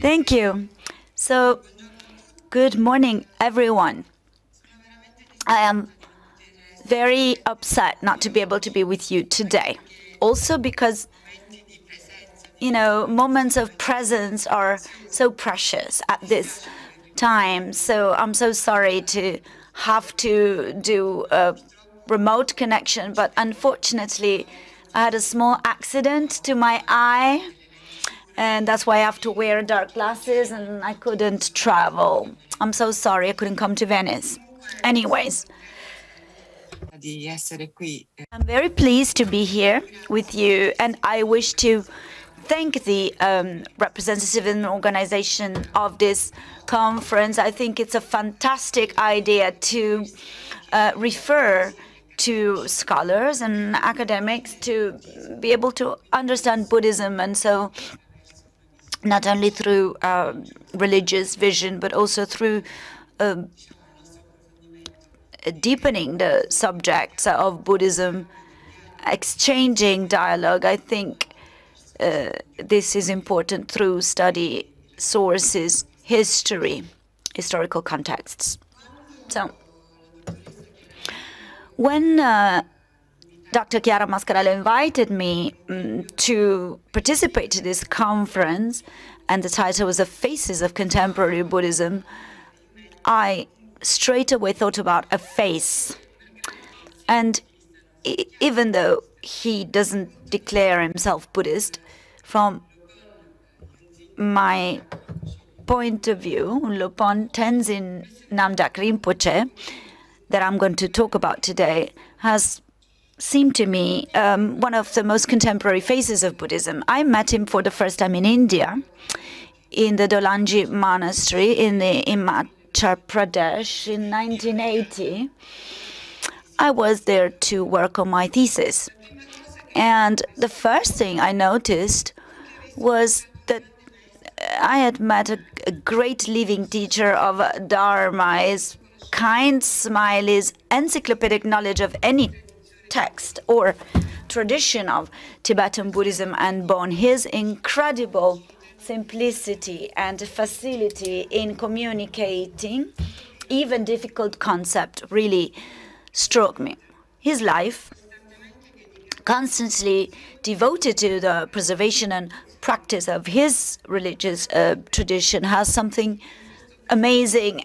Thank you. So, good morning, everyone. I am very upset not to be able to be with you today. Also, because, you know, moments of presence are so precious at this time. So, I'm so sorry to have to do a remote connection, but unfortunately, I had a small accident to my eye, and that's why I have to wear dark glasses, and I couldn't travel. I'm so sorry I couldn't come to Venice. Anyways, I'm very pleased to be here with you, and I wish to thank the um, representative and organization of this conference. I think it's a fantastic idea to uh, refer to scholars and academics to be able to understand Buddhism, and so not only through uh, religious vision, but also through uh, deepening the subjects of Buddhism, exchanging dialogue. I think uh, this is important through study sources, history, historical contexts. So, when uh, Dr. Chiara Mascarello invited me um, to participate in this conference, and the title was The Faces of Contemporary Buddhism, I straight away thought about a face. And even though he doesn't declare himself Buddhist, from my point of view, Lopon Tenzin Namdak Rinpoche, that I'm going to talk about today, has seemed to me um, one of the most contemporary faces of Buddhism. I met him for the first time in India, in the Dolanji monastery in the Himachal Pradesh in 1980. I was there to work on my thesis. And the first thing I noticed was that I had met a, a great living teacher of Dharma. His kind smile, his encyclopedic knowledge of any text or tradition of Tibetan Buddhism and Bon, his incredible simplicity and facility in communicating even difficult concept really struck me. His life, constantly devoted to the preservation and practice of his religious uh, tradition, has something amazing.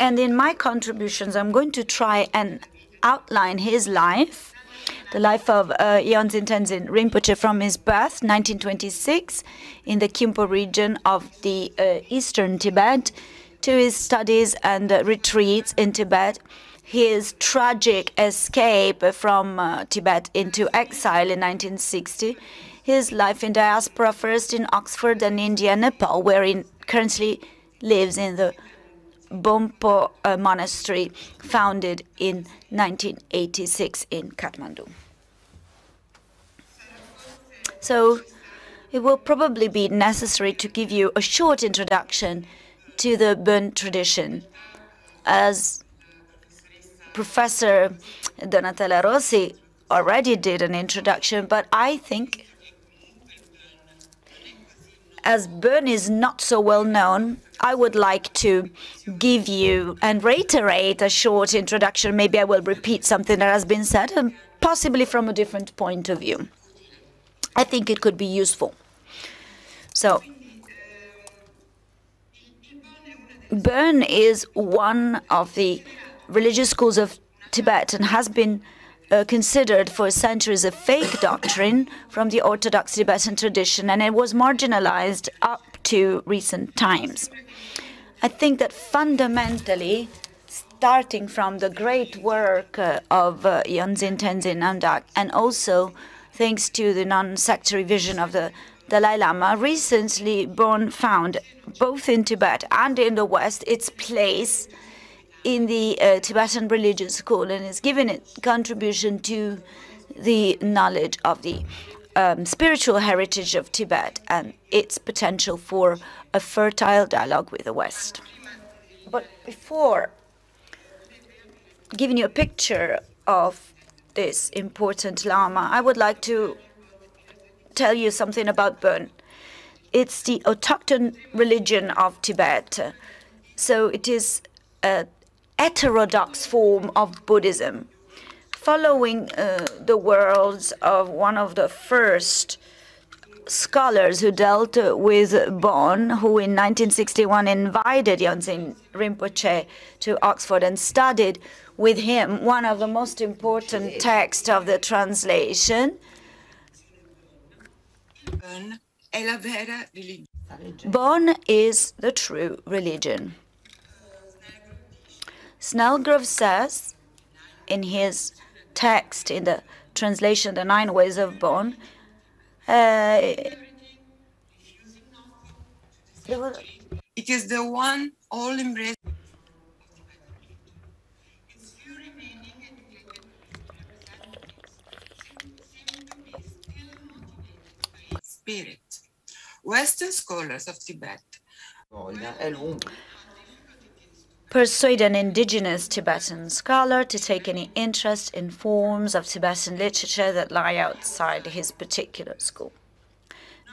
And in my contributions, I'm going to try and outline his life the life of uh, Tenzin Rinpoche from his birth, 1926, in the Khyungpo region of the uh, eastern Tibet, to his studies and uh, retreats in Tibet, his tragic escape from uh, Tibet into exile in 1960, his life in diaspora, first in Oxford and India, Nepal, where he currently lives in the Bonpo uh, monastery founded in 1986 in Kathmandu. So it will probably be necessary to give you a short introduction to the Bon tradition. As Professor Donatella Rossi already did an introduction, but I think as Bon is not so well known, I would like to give you and reiterate a short introduction. Maybe I will repeat something that has been said, and possibly from a different point of view. I think it could be useful. So, Bon is one of the religious schools of Tibet and has been uh, considered for centuries a fake doctrine from the Orthodox Tibetan tradition, and it was marginalized up to recent times. I think that fundamentally, starting from the great work uh, of uh, Yongdzin Tenzin Namdak, and also thanks to the non-sectary vision of the Dalai Lama, recently Bon found, both in Tibet and in the West, its place in the uh, Tibetan religious school and has given its contribution to the knowledge of the um, spiritual heritage of Tibet and its potential for a fertile dialogue with the West. But before giving you a picture of this important Lama, I would like to tell you something about Bon. it's the autochthon religion of Tibet. So it is a heterodox form of Buddhism, following uh, the words of one of the first scholars who dealt with Bon, who in 1961 invited Yongdzin Rinpoche to Oxford and studied with him one of the most important texts of the translation. Bon is the true religion. Snellgrove says in his text, in the translation, The Nine Ways of Bon, uh, it is the one all embracing. Spirit. Western scholars of Tibet persuade an indigenous Tibetan scholar to take any interest in forms of Tibetan literature that lie outside his particular school.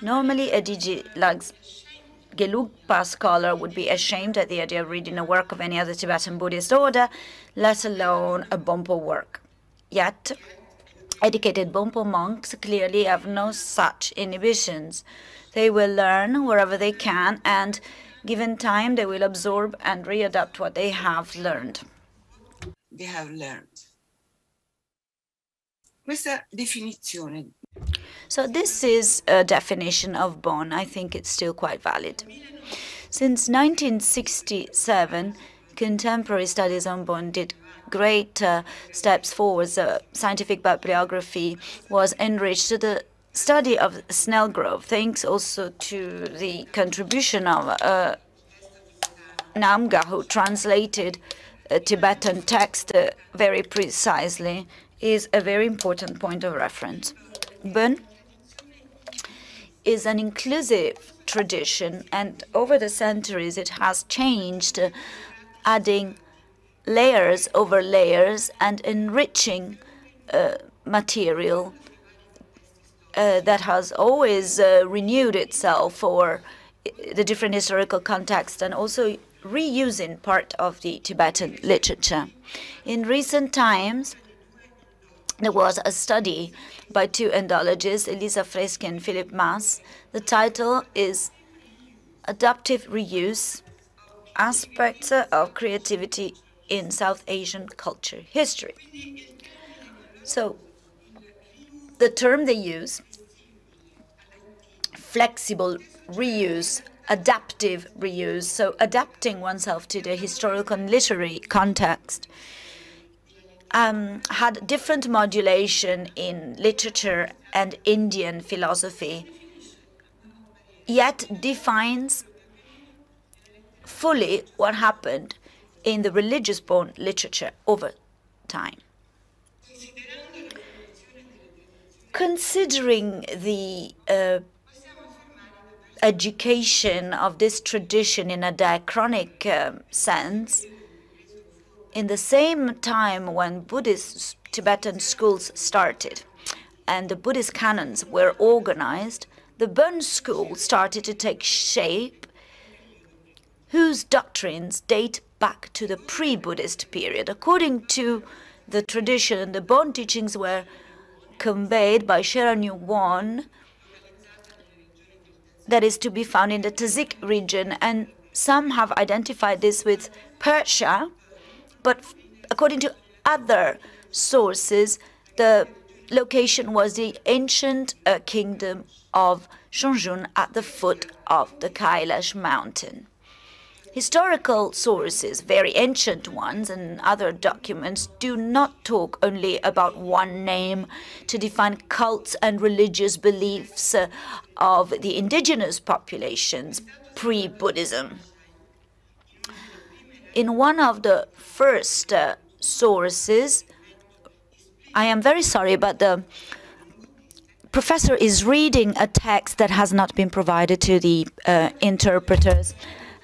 Normally, a Digi Gelugpa scholar would be ashamed at the idea of reading a work of any other Tibetan Buddhist order, let alone a Bonpo work. Yet, educated Bonpo monks clearly have no such inhibitions. They will learn wherever they can and Given time, they will absorb and readapt what they have learned. They have learned. Questa definizione. So this is a definition of Bon. I think it's still quite valid. Since 1967, contemporary studies on Bon did great uh, steps forward. The scientific bibliography was enriched. To the study of Snellgrove, thanks also to the contribution of uh, Namga, who translated uh, Tibetan text uh, very precisely, is a very important point of reference. Bon is an inclusive tradition, and over the centuries it has changed, uh, adding layers over layers and enriching uh, material uh, that has always uh, renewed itself for the different historical contexts and also reusing part of the Tibetan literature. In recent times, there was a study by two Indologists, Elisa Freschi and Philip Maas. The title is Adaptive Reuse Aspects of Creativity in South Asian Culture History. So the term they use, flexible reuse, adaptive reuse, so adapting oneself to the historical and literary context, um, had different modulation in literature and Indian philosophy, yet defines fully what happened in the religious Bon literature over time. Considering the uh, education of this tradition in a diachronic um, sense, in the same time when Buddhist Tibetan schools started and the Buddhist canons were organized, the Bon school started to take shape, whose doctrines date back to the pre-Buddhist period. According to the tradition, the Bon teachings were conveyed by Shenrab Miwo that is to be found in the Tazik region, and some have identified this with Persia, but according to other sources, the location was the ancient uh, kingdom of Zhang Zhung at the foot of the Kailash mountain. Historical sources, very ancient ones, and other documents do not talk only about one name to define cults and religious beliefs uh, of the indigenous populations pre Buddhism. In one of the first uh, sources, I am very sorry, but the professor is reading a text that has not been provided to the uh, interpreters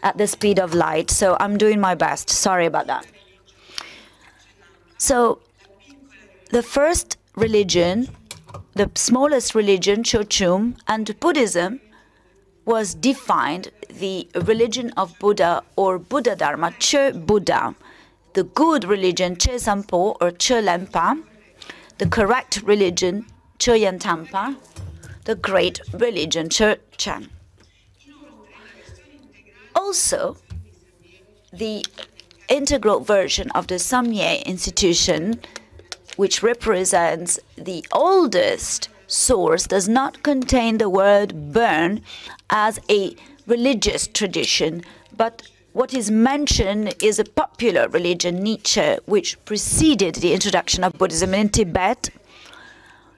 at the speed of light. So I'm doing my best. Sorry about that. So the first religion, the smallest religion, Chochum, and Buddhism was defined the religion of Buddha or Buddha Dharma, Che Buddha, the good religion, Che Sampo or Che Lempa, the correct religion, Che Yantampa, the great religion, Che Chan. Also, the integral version of the Samye institution, which represents the oldest source, does not contain the word Bon as a religious tradition, but what is mentioned is a popular religion, Nietzsche, which preceded the introduction of Buddhism in Tibet.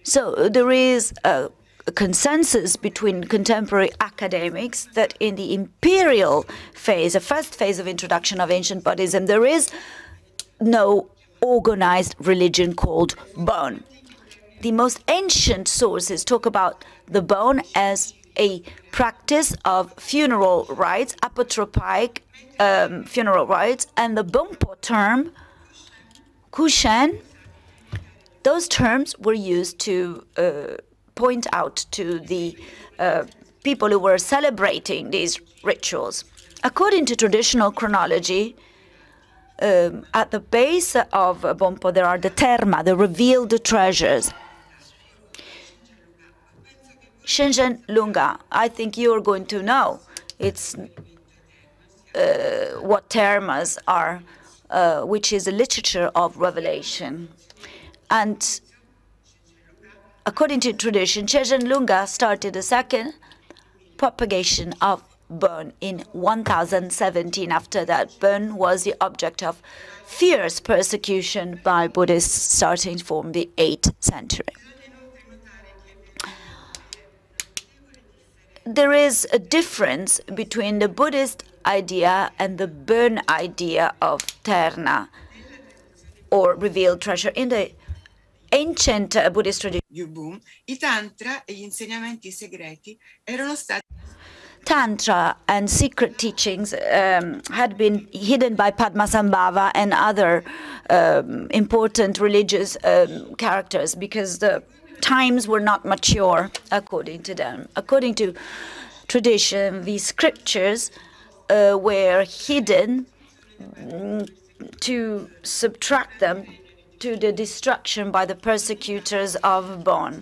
So there is a a consensus between contemporary academics that in the imperial phase, the first phase of introduction of ancient Buddhism, there is no organized religion called Bon. The most ancient sources talk about the Bon as a practice of funeral rites, apotropic um, funeral rites, and the Bonpo term, Kushen, those terms were used to uh, point out to the uh, people who were celebrating these rituals. According to traditional chronology, um, at the base of Bonpo there are the terma, the revealed treasures. Shenchen Lunga, I think you are going to know. It's uh, what termas are, uh, which is a literature of revelation. And according to tradition, Chezhen Lunga started the second propagation of Bon in 1017. After that, Bon was the object of fierce persecution by Buddhists starting from the 8th century. There is a difference between the Buddhist idea and the Bon idea of Terma, or revealed treasure. In the ancient Buddhist tradition, Yubum, i tantra e gli insegnamenti segreti erano stati Tantra and secret teachings um, had been hidden by Padmasambhava and other um, important religious um, characters because the times were not mature, according to them. According to tradition, the scriptures uh, were hidden mm, to subtract them to the destruction by the persecutors of Bon.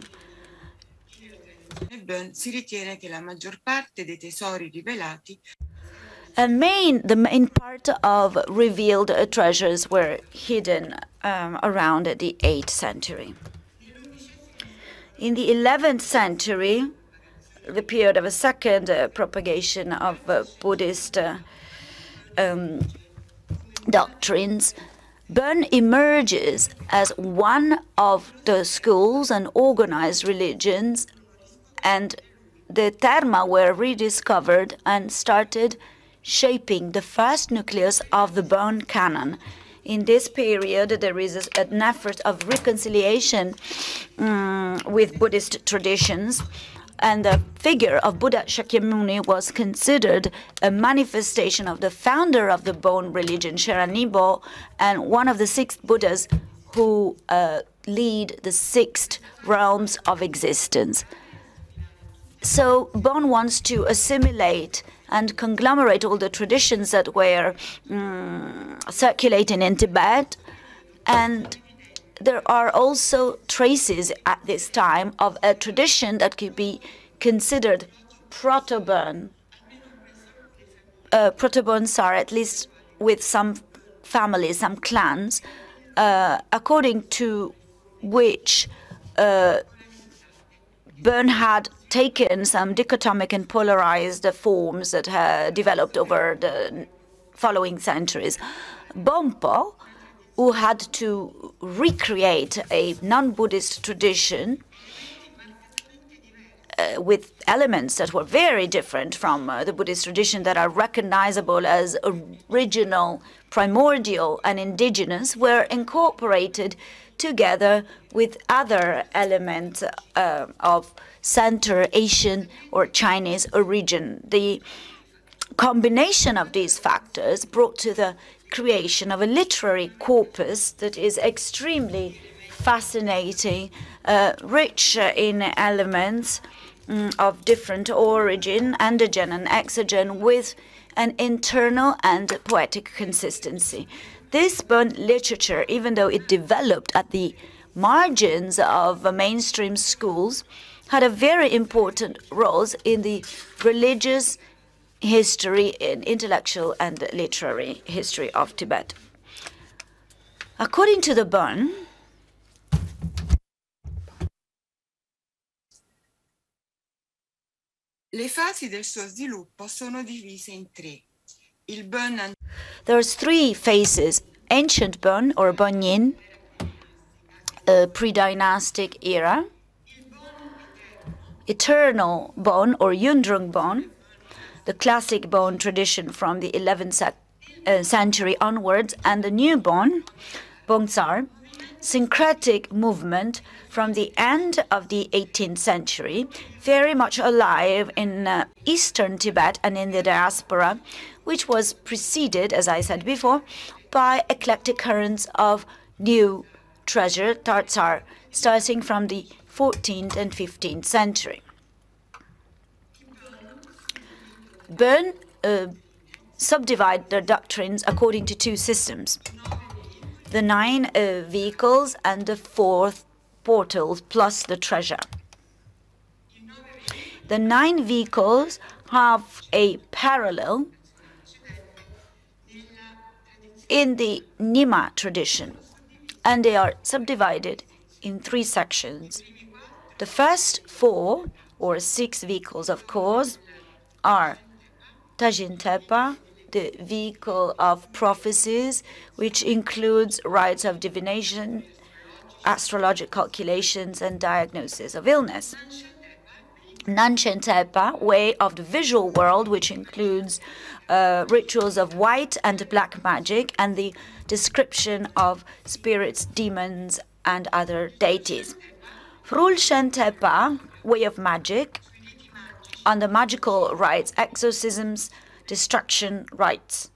nel Bön si ritiene che la maggior parte dei tesori rivelati And main, the main part of revealed treasures were hidden um, around the 8th century. In the 11th century, the period of a second uh, propagation of uh, Buddhist uh, um, doctrines, Bon emerges as one of the schools and organized religions, and the Terma were rediscovered and started shaping the first nucleus of the Bon canon. In this period, there is an effort of reconciliation um, with Buddhist traditions, and the figure of Buddha Shakyamuni was considered a manifestation of the founder of the Bon religion, Shenrab Miwo, and one of the six Buddhas who uh, lead the six realms of existence. So Bon wants to assimilate and conglomerate all the traditions that were um, circulating in Tibet, and there are also traces at this time of a tradition that could be considered proto-Bon. Uh, proto-Bons are at least with some families, some clans, uh, according to which uh, had taken some dichotomic and polarized forms that had developed over the following centuries. Bonpo, who had to recreate a non-Buddhist tradition uh, with elements that were very different from uh, the Buddhist tradition that are recognizable as original, primordial, and indigenous, were incorporated together with other elements uh, of Central Asian or Chinese origin. The combination of these factors brought to the creation of a literary corpus that is extremely fascinating, uh, rich in elements, mm, of different origin, endogen and exogen, with an internal and poetic consistency. This Bön literature, even though it developed at the margins of mainstream schools, had a very important role in the religious history and intellectual and literary history of Tibet. According to the Bön, Le fasi del suo sviluppo sono divise in tre. Il Bön There's three phases. Ancient Bön or Bönyin, a pre-dynastic era. Eternal Bön or Yundrung Bön, the classic Bön tradition from the 11th uh, century onwards, and the new Bön, Bongzar, syncretic movement from the end of the 18th century, very much alive in uh, eastern Tibet and in the diaspora, which was preceded, as I said before, by eclectic currents of new treasure, Tersar, starting from the 14th and 15th century. Bön uh, subdivide their doctrines according to two systems the nine uh, vehicles and the fourth portals plus the treasure. The nine vehicles have a parallel in the Nyingma tradition, and they are subdivided in three sections. The first four, or six vehicles, of course, are Tajin Tepa, the vehicle of prophecies, which includes rites of divination, astrological calculations, and diagnosis of illness. Nanshen Tepa, way of the visual world, which includes uh, rituals of white and black magic and the description of spirits, demons, and other deities. Frulshen Tepa, way of magic, the magical rites, exorcisms, destruction rites.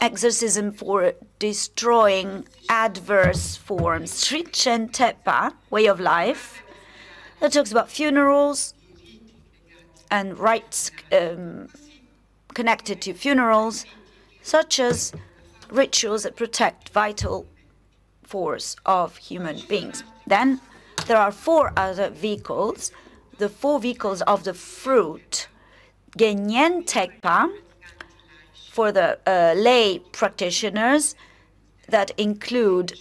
Exorcism for destroying adverse forms. Srichen Tepa, way of life, that talks about funerals and rites um, connected to funerals, such as rituals that protect vital force of human beings. Then there are four other vehicles, the four vehicles of the fruit. Genyen Tekpa for the uh, lay practitioners that include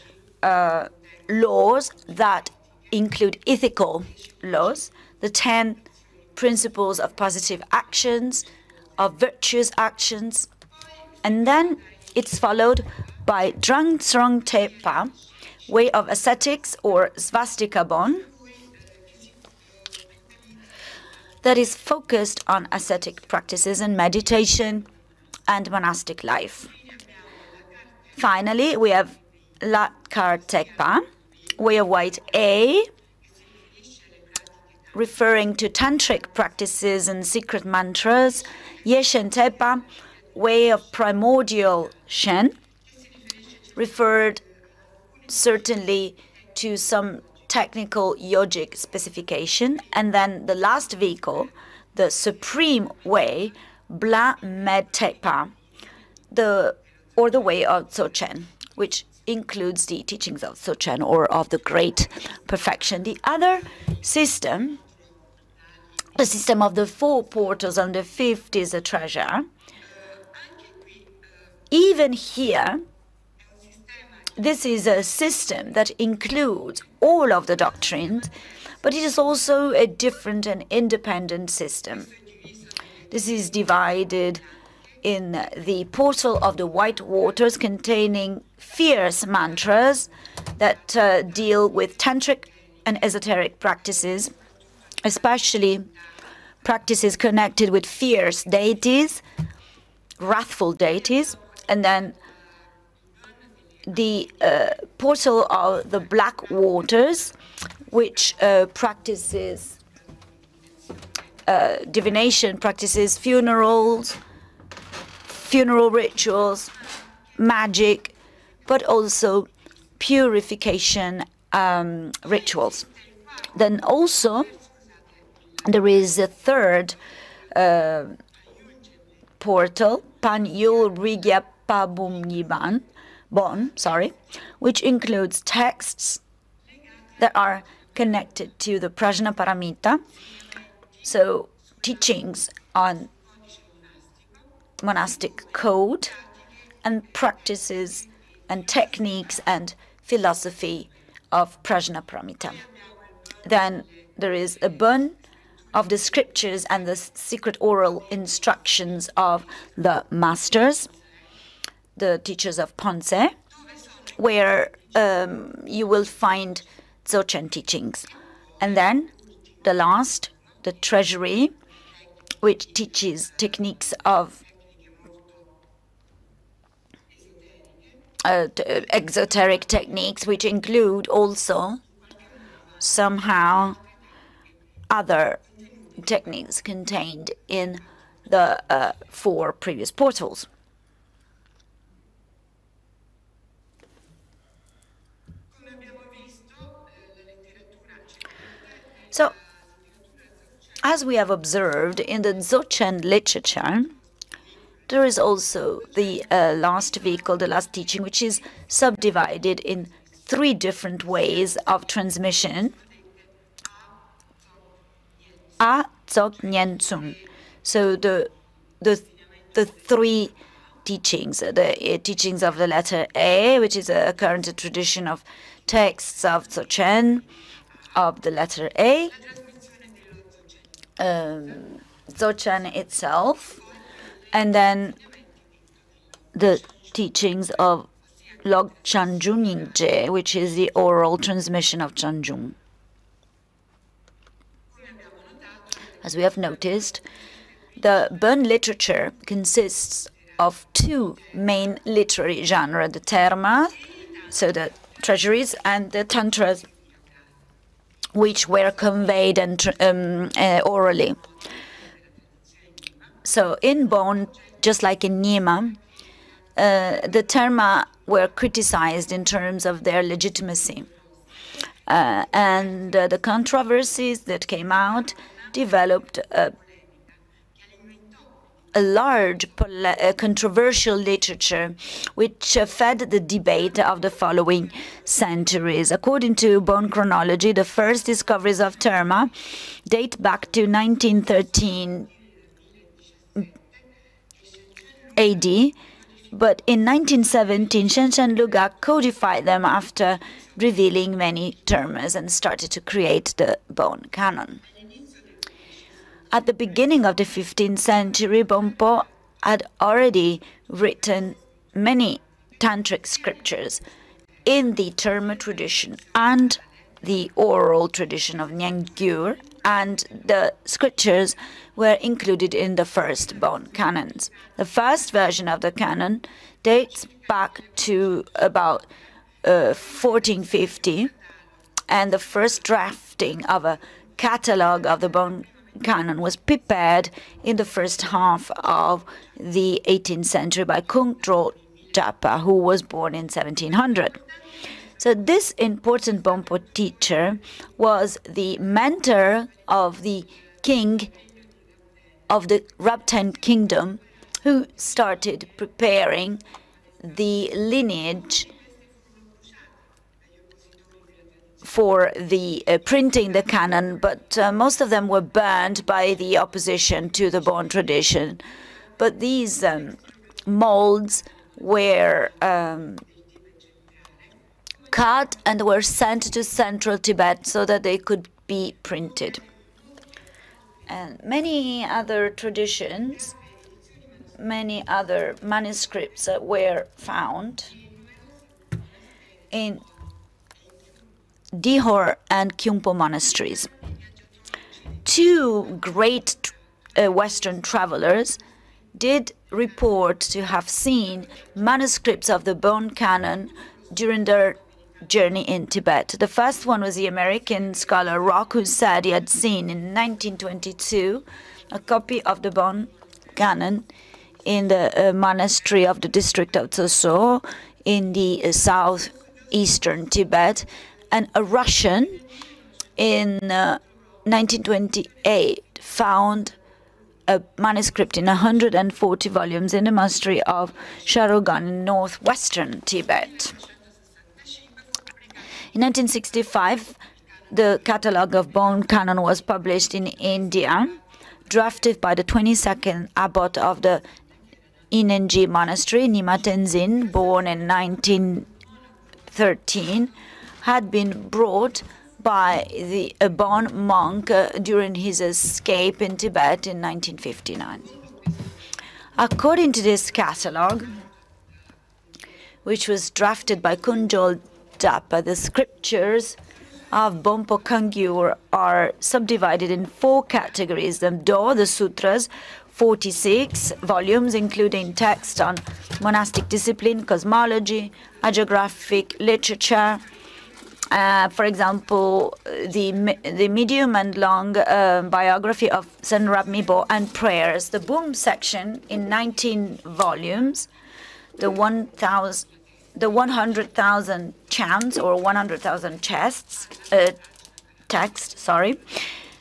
uh, laws that include ethical laws, the 10 principles of positive actions, of virtuous actions, and then it's followed by Drang Trong Tepa, way of ascetics or svastika bon, that is focused on ascetic practices and meditation and monastic life. Finally, we have Latkar Tekpa, way of white A, referring to tantric practices and secret mantras. Yeshen Tepa, way of primordial Shen, referred certainly to some technical yogic specification. And then the last vehicle, the supreme way, Bla Med Tepa, the, or the way of Dzogchen, which includes the teachings of Dzogchen or of the great perfection. The other system, the system of the four portals and the fifth is a treasure. Even here, this is a system that includes all of the doctrines, but it is also a different and independent system. This is divided in the portal of the white waters containing fierce mantras that uh, deal with tantric and esoteric practices, especially practices connected with fierce deities, wrathful deities, and then the uh, portal of the Black Waters, which uh, practices uh, divination, practices funerals, funeral rituals, magic, but also purification um, rituals. Then also there is a third uh, portal, Pan Yul Rigya Pabum Pabumniban, Bon, sorry, which includes texts that are connected to the Prajna Paramita, so teachings on monastic code and practices and techniques and philosophy of Prajna Paramita. Then there is a Bon of the scriptures and the secret oral instructions of the masters, the teachers of Ponce, where um, you will find Dzogchen teachings. And then the last, the treasury, which teaches techniques of uh, exoteric techniques, which include also somehow other techniques contained in the uh, four previous portals. So, as we have observed in the Dzogchen literature, there is also the uh, last vehicle, the last teaching, which is subdivided in three different ways of transmission. A, Dzog, Tsun. So the, the, the three teachings, the uh, teachings of the letter A, which is a current tradition of texts of Dzogchen, of the letter A, um, Dzogchen itself, and then the teachings of Log Chanjun which is the oral transmission of Chanjun. As we have noticed, the Bon literature consists of two main literary genres, the terma, so the treasuries, and the tantras, which were conveyed and um, uh, orally. So in Bon, just like in Nyingma, uh, the terma were criticized in terms of their legitimacy. Uh, and uh, the controversies that came out developed a, a large controversial literature which uh, fed the debate of the following centuries. According to Bon chronology, the first discoveries of terma date back to 1913 AD, but in 1917, Shenchen Luga codified them after revealing many terms and started to create the Bon canon. At the beginning of the 15th century, Bonpo had already written many tantric scriptures in the Terma tradition and the oral tradition of Nyinggyur, and the scriptures were included in the first Bon canons. The first version of the canon dates back to about uh, 1450, and the first drafting of a catalogue of the Bon canon was prepared in the first half of the 18th century by Kung Tro Japa, who was born in 1700. So this important Bonpo teacher was the mentor of the king of the Rabten kingdom who started preparing the lineage for the uh, printing the canon, but uh, most of them were burned by the opposition to the Bon tradition. But these um, molds were um, cut and were sent to central Tibet so that they could be printed. And many other traditions, many other manuscripts were found in Dihor and Kyungpo monasteries. Two great uh, Western travelers did report to have seen manuscripts of the Bon Canon during their journey in Tibet. The first one was the American scholar Rock, who said he had seen in 1922 a copy of the Bon Canon in the uh, monastery of the district of Tsoso in the uh, southeastern Tibet, and a Russian in uh, 1928 found a manuscript in 140 volumes in the monastery of Sharogan in northwestern Tibet. In 1965, the catalogue of Bon canon was published in India, drafted by the 22nd abbot of the Inenji monastery, Nyima Tenzin, born in 1913, had been brought by the a Bon monk uh, during his escape in Tibet in 1959. According to this catalogue, which was drafted by Kundrol Drakpa, the scriptures of Bonpo Kangyu are subdivided in four categories. The Do, the sutras, 46 volumes, including text on monastic discipline, cosmology, hagiographic literature, for example, the the medium and long uh, biography of Shenrab Miwo and prayers, the Boom section in 19 volumes, the 1,000 the 100,000 chants or 100,000 chests, uh, text, sorry,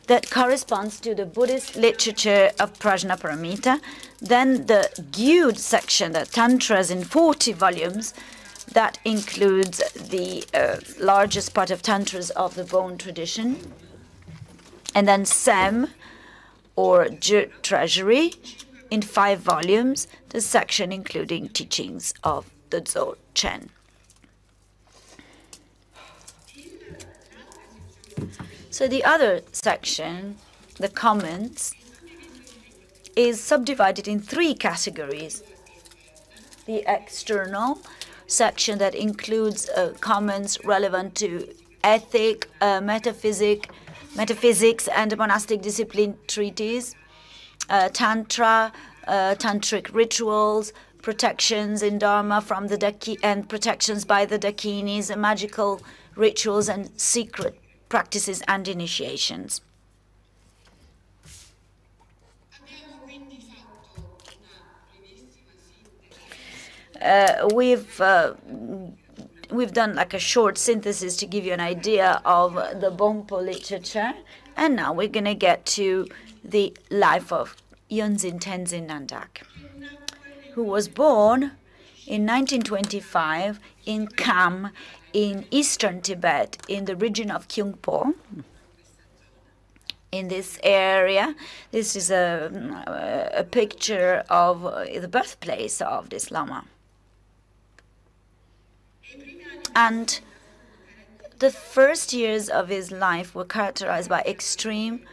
that corresponds to the Buddhist literature of Prajnaparamita. Then the Gyud section, the Tantras in 40 volumes, that includes the uh, largest part of Tantras of the Bon tradition. And then Sem, or Treasury, in five volumes, the section including teachings of the Dzogchen. So the other section, the comments, is subdivided in three categories. The external section that includes uh, comments relevant to ethic, uh, metaphysic, metaphysics, and monastic discipline treaties, uh, tantra, uh, tantric rituals, protections in Dharma from the Daki and protections by the Dakinis, magical rituals and secret practices and initiations. We've uh, we've done like a short synthesis to give you an idea of the Bonpo literature, and now we're gonna get to the life of Yongdzin Tenzin Namdak who was born in 1925 in Kham in eastern Tibet in the region of Kyungpo. In this area, this is a, a picture of the birthplace of this Lama. And the first years of his life were characterized by extreme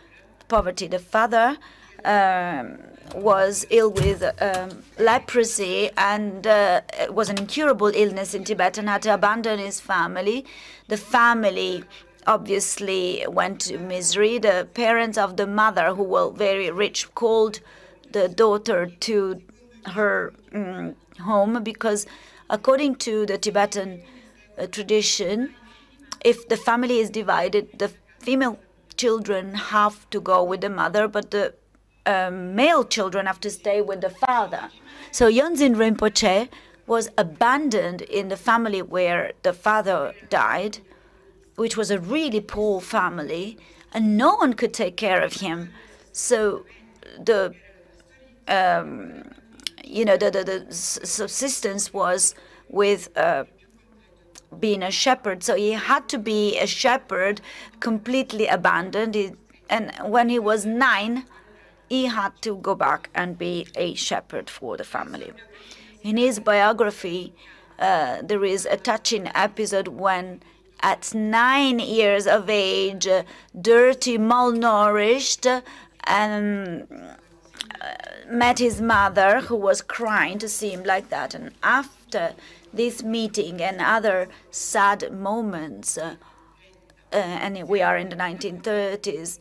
poverty. The father um, was ill with um, leprosy and uh, it was an incurable illness in Tibet and had to abandon his family. The family obviously went to misery. The parents of the mother, who were very rich, called the daughter to her um, home because, according to the Tibetan tradition, if the family is divided, the female children have to go with the mother, but the um, male children have to stay with the father. So Yongdzin Rinpoche was abandoned in the family where the father died, which was a really poor family, and no one could take care of him. So the um, you know the, the, the subsistence was with uh, being a shepherd. So he had to be a shepherd, completely abandoned. He, and when he was nine, he had to go back and be a shepherd for the family. In his biography, uh, there is a touching episode when, at nine years of age, uh, dirty, malnourished, and uh, met his mother, who was crying to see him like that. And after this meeting and other sad moments, uh, uh, and we are in the 1930s,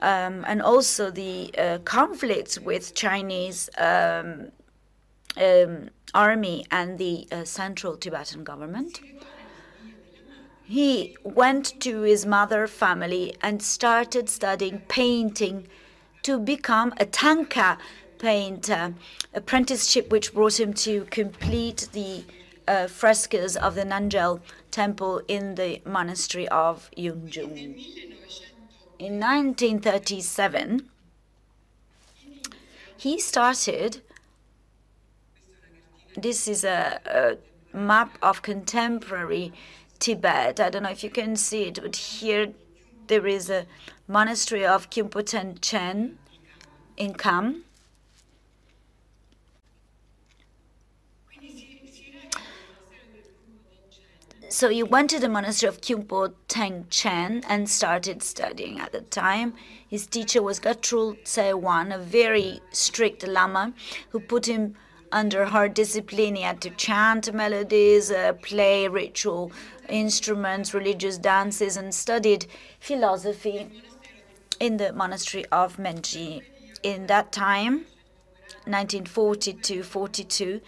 um, and also the uh, conflicts with Chinese um, um, army and the uh, central Tibetan government. He went to his mother family and started studying painting to become a tanka painter, apprenticeship which brought him to complete the uh, frescoes of the Nanjel temple in the monastery of Yungjung. in 1937, he started. This is a, a map of contemporary Tibet. I don't know if you can see it, but here there is a monastery of Khyungpo Chen in Kham. So he went to the monastery of Khyungpo Teng Chen and started studying at the time. His teacher was Gatrul Tsewan, a very strict Lama who put him under hard discipline. He had to chant melodies, uh, play ritual instruments, religious dances, and studied philosophy in the monastery of Menri. In that time, 1942 42,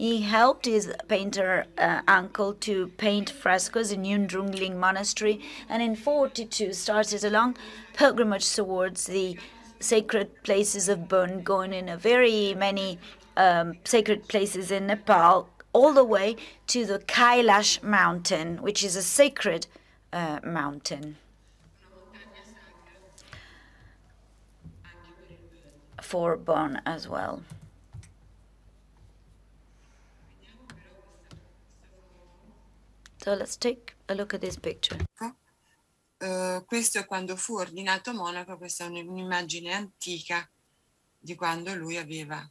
he helped his painter uh, uncle to paint frescoes in Yungdrungling Monastery, and in 42 started a long pilgrimage towards the sacred places of Bon, going in a very many um, sacred places in Nepal, all the way to the Kailash mountain, which is a sacred uh, mountain. For Bon as well. So let's take a look at this picture. Uh, questo è quando fu ordinato monaco, questa è un'immagine antica di quando lui aveva.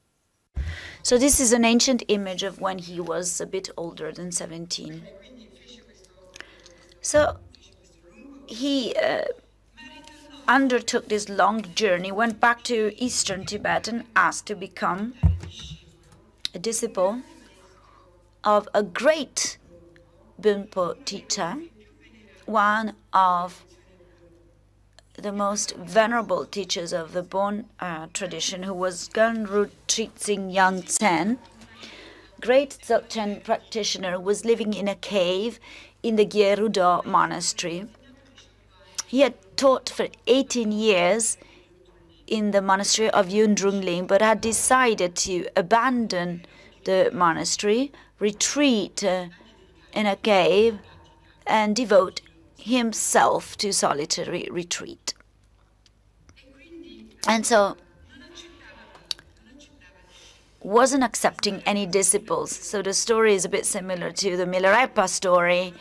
So this is an ancient image of when he was a bit older than 17. So he uh, undertook this long journey, went back to eastern Tibet and asked to become a disciple of a great Bonpo teacher, one of the most venerable teachers of the Bon uh, tradition, who was Ganru Tritsing Yangtsen, great Dzogchen practitioner, was living in a cave in the Gyerudo monastery. He had taught for 18 years in the monastery of Yungdrungling, but had decided to abandon the monastery, retreat uh, in a cave and devote himself to solitary retreat. And so wasn't accepting any disciples. So the story is a bit similar to the Milarepa story.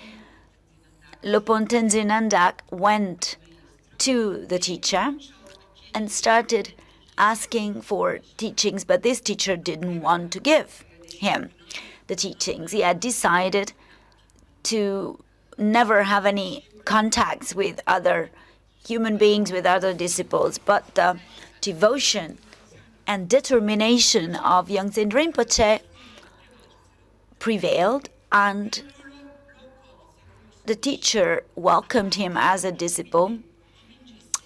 Lopon Tenzin Namdak went to the teacher and started asking for teachings, but this teacher didn't want to give him the teachings. He had decided to never have any contacts with other human beings, with other disciples, but the devotion and determination of Yongdzin Rinpoche prevailed, and the teacher welcomed him as a disciple,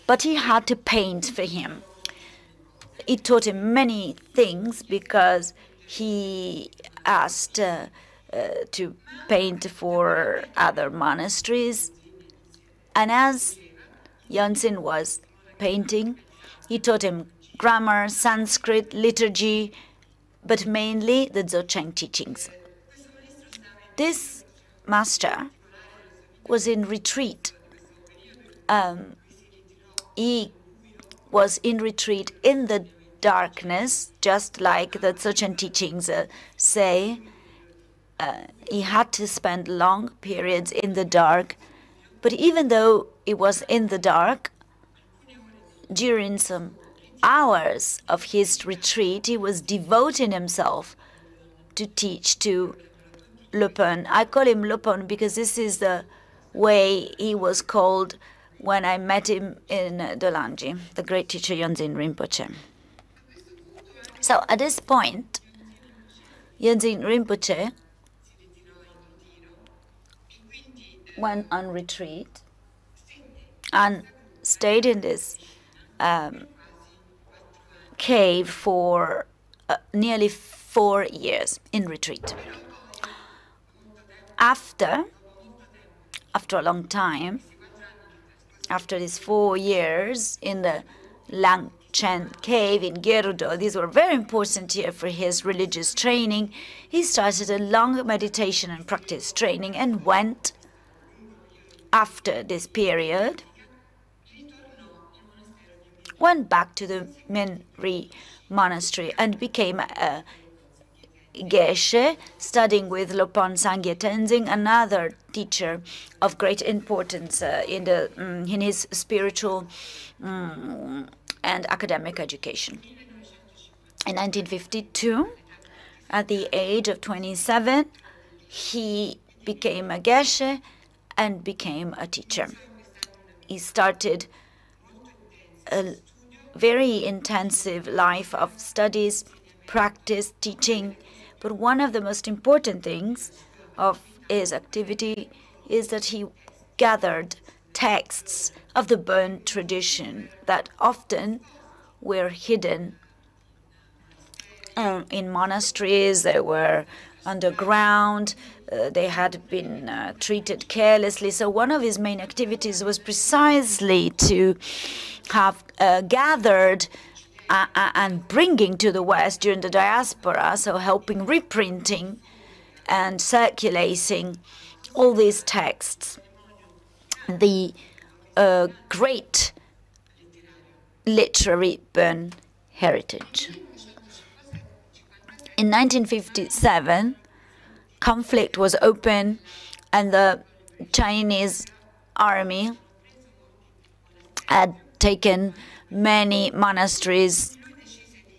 but he had to paint for him. It taught him many things because he asked uh, to paint for other monasteries. And as Yongdzin was painting, he taught him grammar, Sanskrit, liturgy, but mainly the Dzogchen teachings. This master was in retreat. Um, he was in retreat in the darkness, just like the Dzogchen teachings uh, say. He had to spend long periods in the dark. But even though it was in the dark, during some hours of his retreat, he was devoting himself to teach to Lopon. I call him Lopon because this is the way he was called when I met him in Dolanji, the great teacher Yongdzin Rinpoche. So at this point, Yongdzin Rinpoche went on retreat and stayed in this um, cave for uh, nearly four years in retreat. After, after a long time, after these four years in the Langchen cave in Gerudo, these were very important here for his religious training, he started a long meditation and practice training and went after this period went back to the Menri monastery and became a geshe, studying with Lopon Sangye Tenzin, another teacher of great importance uh, in, the, um, in his spiritual um, and academic education. In 1952, at the age of 27, he became a geshe and became a teacher. He started a very intensive life of studies, practice, teaching. But one of the most important things of his activity is that he gathered texts of the Bon tradition that often were hidden um, in monasteries. They were underground. Uh, they had been uh, treated carelessly. So one of his main activities was precisely to have uh, gathered uh, and bringing to the West during the diaspora, so helping reprinting and circulating all these texts. The great literary Bon heritage. In 1957, conflict was open and the Chinese army had taken many monasteries,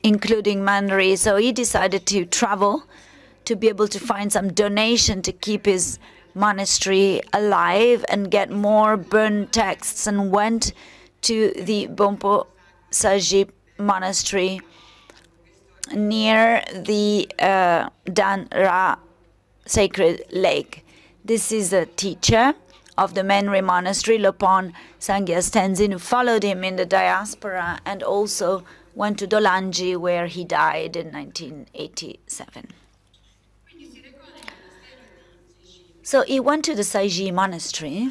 including Menri. So he decided to travel to be able to find some donation to keep his monastery alive and get more burned texts and went to the Bonpo Sajib monastery near the uh, Dangra sacred lake. This is a teacher of the Menri monastery, Lopon Sangye Tenzin, who followed him in the diaspora and also went to Dolanji, where he died in 1987. So he went to the Saiji monastery.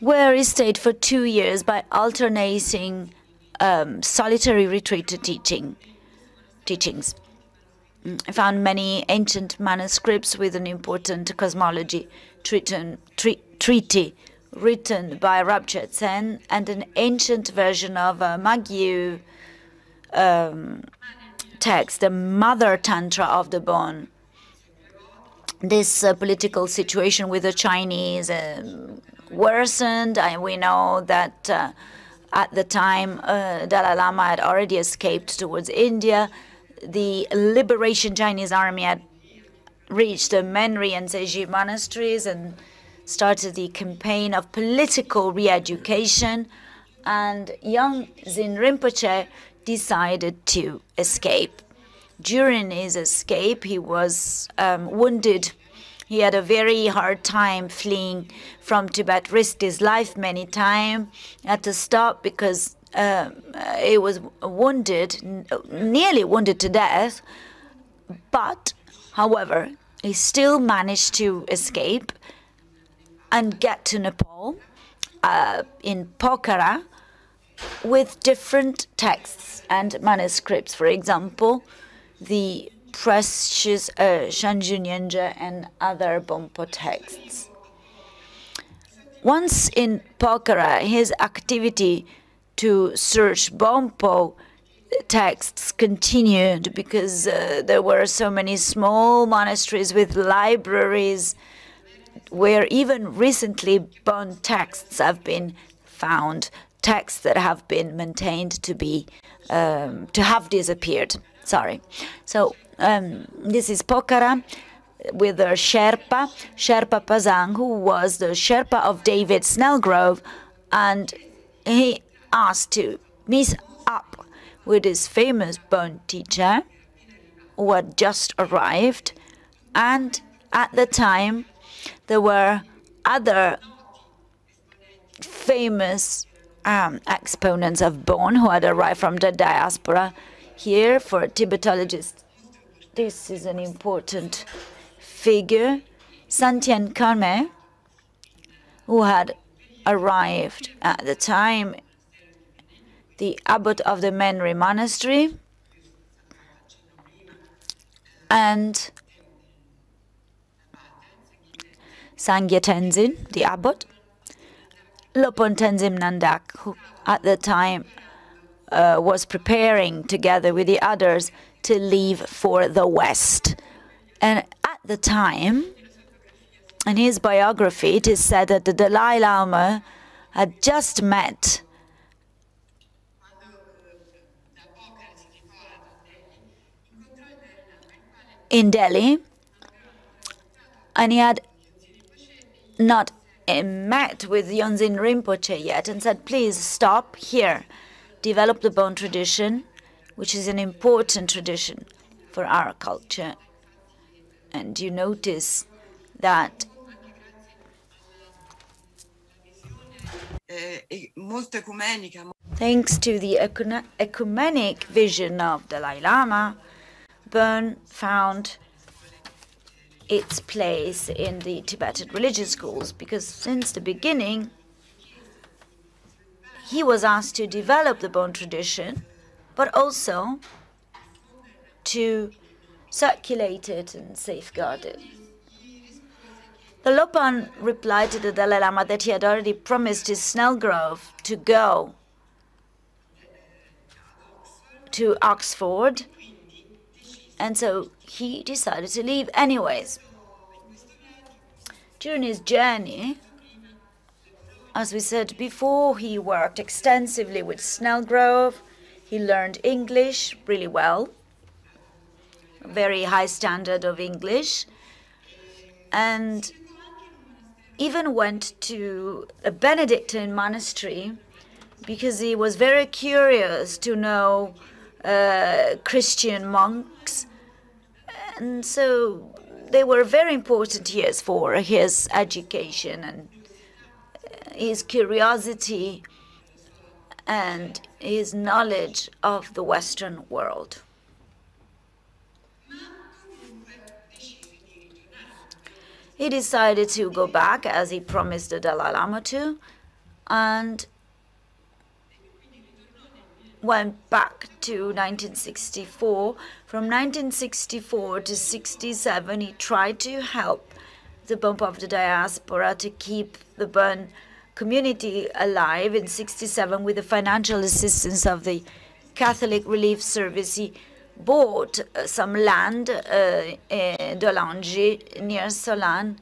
Where he stayed for two years by alternating um, solitary retreat to teaching teachings. I found many ancient manuscripts with an important cosmology treaty, treaty written by Rabche Tsen and an ancient version of a Magyu um, text, the mother tantra of the Bon. This uh, political situation with the Chinese um, worsened. And we know that uh, at the time uh, Dalai Lama had already escaped towards India. The Liberation Chinese Army had reached the Menri and Seji monasteries and started the campaign of political re-education. And young Zin Rinpoche decided to escape. During his escape, he was um, wounded he had a very hard time fleeing from Tibet, risked his life many times, had to stop because uh, he was wounded, nearly wounded to death. But, however, he still managed to escape and get to Nepal uh, in Pokhara with different texts and manuscripts. For example, the precious uh, and other Bonpo texts. Once in Pokhara, his activity to search Bonpo texts continued because uh, there were so many small monasteries with libraries where even recently Bon texts have been found, texts that have been maintained to be um, to have disappeared. Sorry. So um, this is Pokhara with the Sherpa, Sherpa Pazang, who was the Sherpa of David Snellgrove, and he asked to meet up with his famous Bon teacher, who had just arrived, and at the time there were other famous um, exponents of Bon who had arrived from the diaspora here for Tibetologists this is an important figure, Samten Karmay, who had arrived at the time the abbot of the Menri monastery, and Sangye Tenzin, the abbot, Lopon Tenzin Namdak, who at the time uh, was preparing together with the others to leave for the West. And at the time, in his biography, it is said that the Dalai Lama had just met in Delhi, and he had not met with Yongdzin Rinpoche yet and said, please stop here, develop the Bon tradition, which is an important tradition for our culture. And you notice that Thanks to the ecumenic vision of Dalai Lama, Bon found its place in the Tibetan religious schools because since the beginning he was asked to develop the Bon tradition, but also to circulate it and safeguard it. The Lopon replied to the Dalai Lama that he had already promised his Snellgrove to go to Oxford, and so he decided to leave anyways. During his journey, as we said before, he worked extensively with Snellgrove. He learned English really well, very high standard of English, and even went to a Benedictine monastery because he was very curious to know uh, Christian monks. And so they were very important years for his education and his curiosity and his knowledge of the Western world. He decided to go back as he promised the Dalai Lama to, and went back to 1964. From 1964 to 67, he tried to help the Bonpo of the diaspora to keep the Bon community alive in 67 with the financial assistance of the Catholic Relief Service. He bought uh, some land uh, in Dolanji near Solan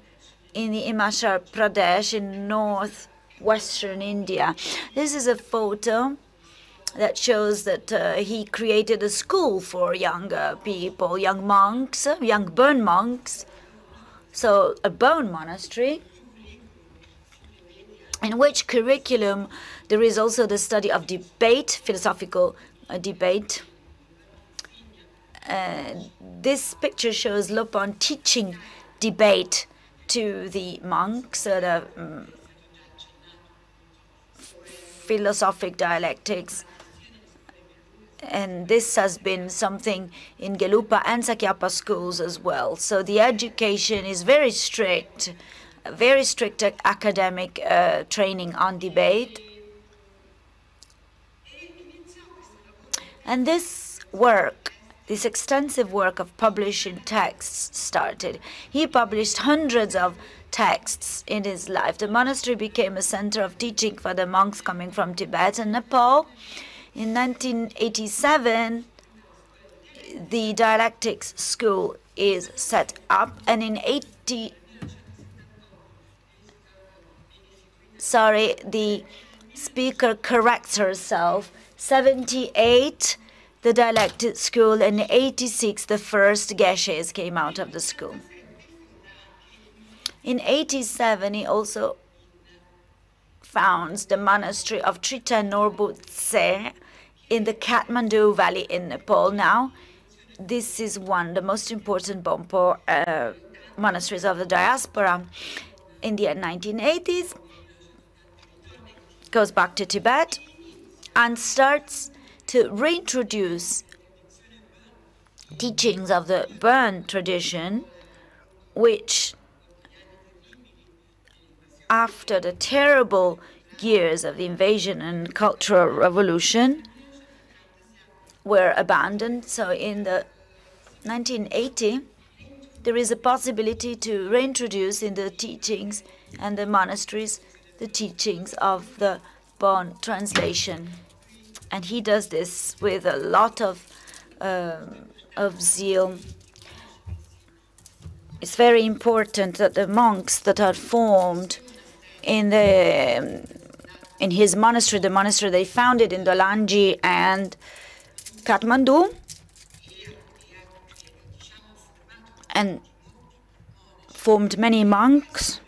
in the Himachal Pradesh in northwestern India. This is a photo that shows that uh, he created a school for young people, young monks, young Bon monks. So a Bon monastery in which curriculum there is also the study of debate, philosophical uh, debate. Uh, this picture shows Lopon teaching debate to the monks, uh, the um, philosophic dialectics. And this has been something in Gelugpa and Sakyapa schools as well. So the education is very strict very strict academic uh, training on debate. And this work, this extensive work of publishing texts started. He published hundreds of texts in his life. The monastery became a center of teaching for the monks coming from Tibet and Nepal. In 1987, the dialectics school is set up, and in 80 sorry, the speaker corrects herself. 78, the dialectic school, and 86, the first geshes came out of the school. In 87, he also founds the monastery of Trita Tse in the Kathmandu Valley in Nepal. Now, this is one of the most important Bonpo uh, monasteries of the diaspora. In the 1980s, goes back to Tibet and starts to reintroduce teachings of the Bon tradition, which after the terrible years of the invasion and cultural revolution were abandoned. So in the 1980, there is a possibility to reintroduce in the teachings and the monasteries the teachings of the Bon translation. And he does this with a lot of, um, of zeal. It's very important that the monks that are formed in the in his monastery, the monastery they founded in Dolanji and Kathmandu, and formed many monks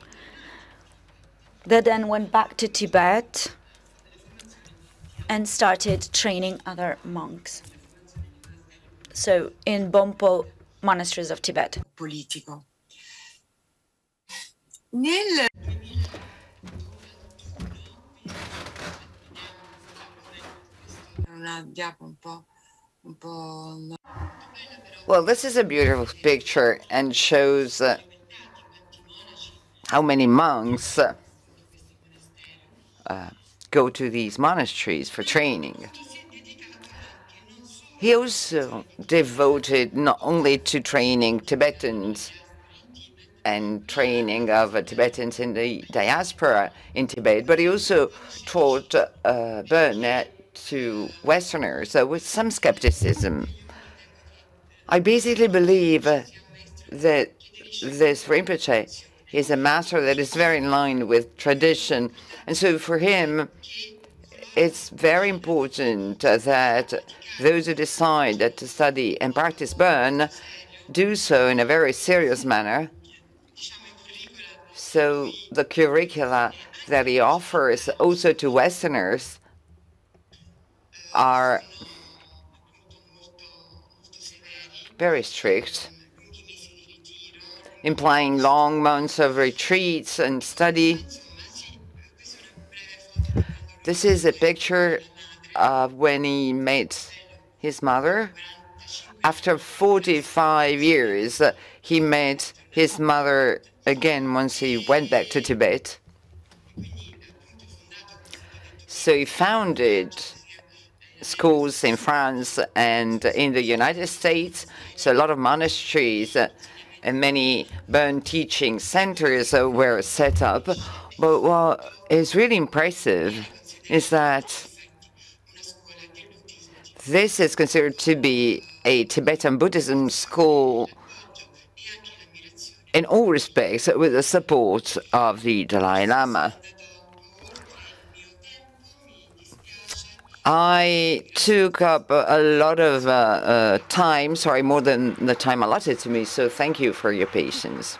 that then went back to Tibet and started training other monks. So in Bonpo monasteries of Tibet. Politico. Nel una diapo un po', un po' Well, this is a beautiful picture and shows uh, how many monks uh, uh, go to these monasteries for training. He also devoted not only to training Tibetans and training of uh, Tibetans in the diaspora in Tibet, but he also taught uh, Burnet to Westerners uh, with some skepticism. I basically believe uh, that this Rinpoche is a master that is very in line with tradition. And so for him, it's very important that those who decide to study and practice Bön do so in a very serious manner. So the curricula that he offers also to Westerners are very strict, implying long months of retreats and study. This is a picture of when he met his mother. After 45 years, he met his mother again once he went back to Tibet. So he founded schools in France and in the United States. So a lot of monasteries and many Bon teaching centers were set up. But what is really impressive is that this is considered to be a Tibetan Buddhism school in all respects with the support of the Dalai Lama. I took up a lot of uh, uh, time, sorry, more than the time allotted to me, so thank you for your patience.